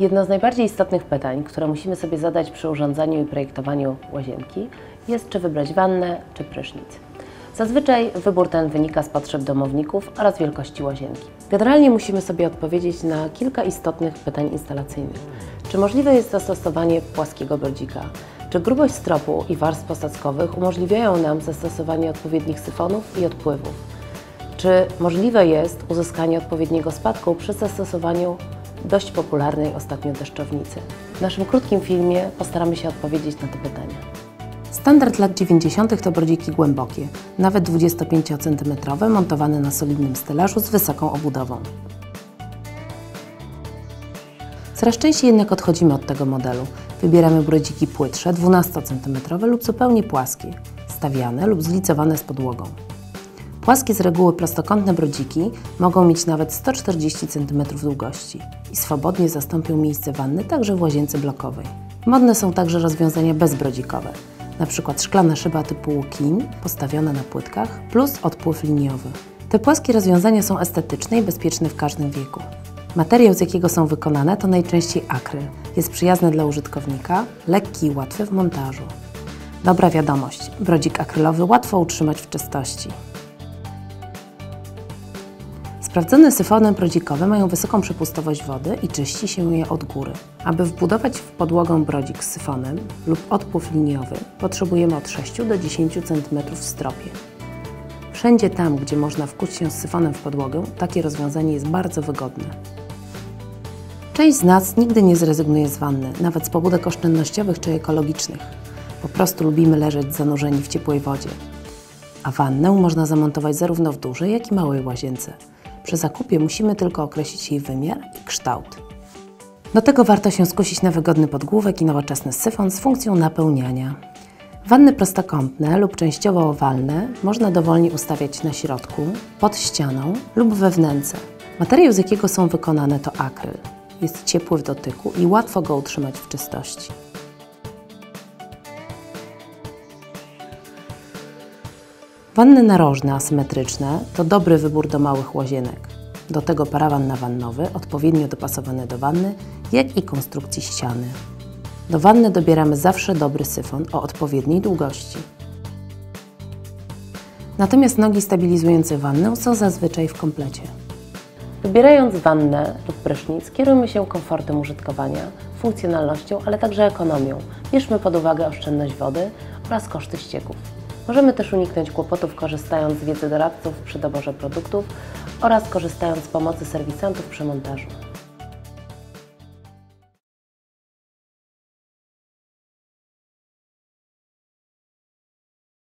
Jedno z najbardziej istotnych pytań, które musimy sobie zadać przy urządzaniu i projektowaniu łazienki, jest czy wybrać wannę czy prysznic. Zazwyczaj wybór ten wynika z potrzeb domowników oraz wielkości łazienki. Generalnie musimy sobie odpowiedzieć na kilka istotnych pytań instalacyjnych. Czy możliwe jest zastosowanie płaskiego brodzika? Czy grubość stropu i warstw posadzkowych umożliwiają nam zastosowanie odpowiednich syfonów i odpływów? Czy możliwe jest uzyskanie odpowiedniego spadku przy zastosowaniu dość popularnej ostatnio deszczownicy? W naszym krótkim filmie postaramy się odpowiedzieć na te pytania. Standard lat 90. to brodziki głębokie, nawet 25 cm, montowane na solidnym stelażu z wysoką obudową. Coraz częściej jednak odchodzimy od tego modelu. Wybieramy brodziki płytsze, 12 cm lub zupełnie płaskie, stawiane lub zlicowane z podłogą. Płaskie z reguły prostokątne brodziki mogą mieć nawet 140 cm długości i swobodnie zastąpią miejsce wanny także w łazience blokowej. Modne są także rozwiązania bezbrodzikowe, np. szklana szyba typu kin postawiona na płytkach plus odpływ liniowy. Te płaskie rozwiązania są estetyczne i bezpieczne w każdym wieku. Materiał, z jakiego są wykonane, to najczęściej akryl. Jest przyjazny dla użytkownika, lekki i łatwy w montażu. Dobra wiadomość, brodzik akrylowy łatwo utrzymać w czystości. Sprawdzone syfony brodzikowe mają wysoką przepustowość wody i czyści się je od góry. Aby wbudować w podłogę brodzik z syfonem lub odpływ liniowy, potrzebujemy od 6 do 10 cm w stropie. Wszędzie tam, gdzie można wkuć się z syfonem w podłogę, takie rozwiązanie jest bardzo wygodne. Część z nas nigdy nie zrezygnuje z wanny, nawet z pobudek oszczędnościowych czy ekologicznych. Po prostu lubimy leżeć zanurzeni w ciepłej wodzie. A wannę można zamontować zarówno w dużej, jak i małej łazience. Przy zakupie musimy tylko określić jej wymiar i kształt. Do tego warto się skusić na wygodny podgłówek i nowoczesny syfon z funkcją napełniania. Wanny prostokątne lub częściowo owalne można dowolnie ustawiać na środku, pod ścianą lub we wnęce. Materiał, z jakiego są wykonane, to akryl. Jest ciepły w dotyku i łatwo go utrzymać w czystości. Wanny narożne, asymetryczne to dobry wybór do małych łazienek. Do tego parawan nawannowy, odpowiednio dopasowany do wanny, jak i konstrukcji ściany. Do wanny dobieramy zawsze dobry syfon o odpowiedniej długości. Natomiast nogi stabilizujące wannę są zazwyczaj w komplecie. Wybierając wannę lub prysznic, kierujmy się komfortem użytkowania, funkcjonalnością, ale także ekonomią. Bierzmy pod uwagę oszczędność wody oraz koszty ścieków. Możemy też uniknąć kłopotów korzystając z wiedzy doradców przy doborze produktów oraz korzystając z pomocy serwisantów przy montażu.